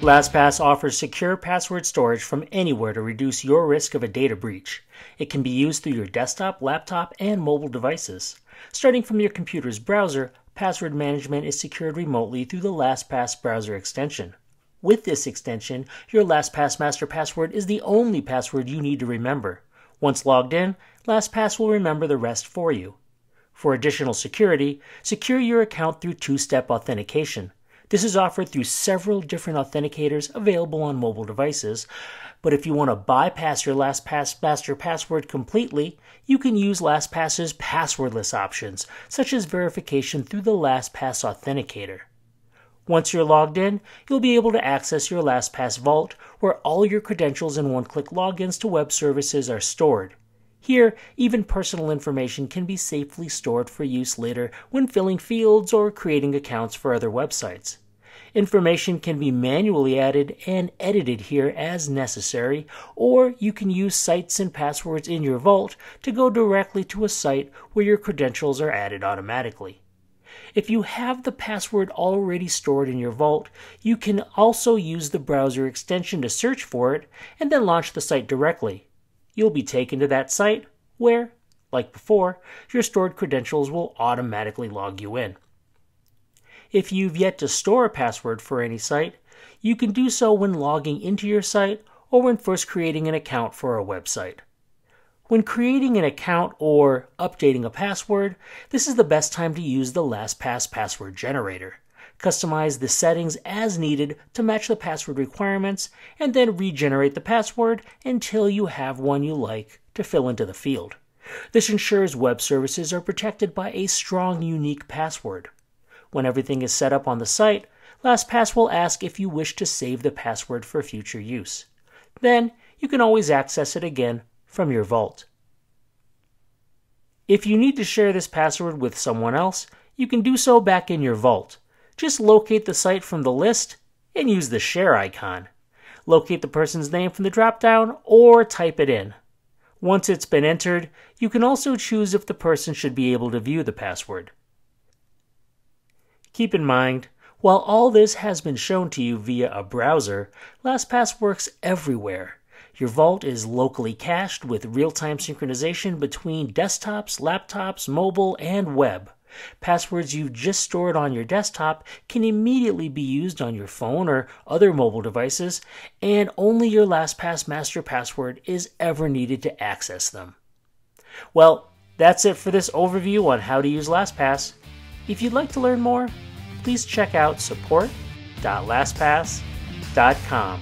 LastPass offers secure password storage from anywhere to reduce your risk of a data breach. It can be used through your desktop, laptop, and mobile devices. Starting from your computer's browser, password management is secured remotely through the LastPass browser extension. With this extension, your LastPass master password is the only password you need to remember. Once logged in, LastPass will remember the rest for you. For additional security, secure your account through two step authentication. This is offered through several different authenticators available on mobile devices. But if you want to bypass your LastPass master password completely, you can use LastPass's passwordless options, such as verification through the LastPass authenticator. Once you're logged in, you'll be able to access your LastPass vault, where all your credentials and one click logins to web services are stored. Here, even personal information can be safely stored for use later when filling fields or creating accounts for other websites. Information can be manually added and edited here as necessary, or you can use sites and passwords in your vault to go directly to a site where your credentials are added automatically. If you have the password already stored in your vault, you can also use the browser extension to search for it and then launch the site directly you'll be taken to that site where, like before, your stored credentials will automatically log you in. If you've yet to store a password for any site, you can do so when logging into your site or when first creating an account for a website. When creating an account or updating a password, this is the best time to use the LastPass password generator customize the settings as needed to match the password requirements, and then regenerate the password until you have one you like to fill into the field. This ensures web services are protected by a strong, unique password. When everything is set up on the site, LastPass will ask if you wish to save the password for future use. Then you can always access it again from your vault. If you need to share this password with someone else, you can do so back in your vault. Just locate the site from the list and use the share icon. Locate the person's name from the dropdown or type it in. Once it's been entered, you can also choose if the person should be able to view the password. Keep in mind, while all this has been shown to you via a browser, LastPass works everywhere. Your vault is locally cached with real time synchronization between desktops, laptops, mobile, and web. Passwords you've just stored on your desktop can immediately be used on your phone or other mobile devices, and only your LastPass master password is ever needed to access them. Well, that's it for this overview on how to use LastPass. If you'd like to learn more, please check out support.lastpass.com.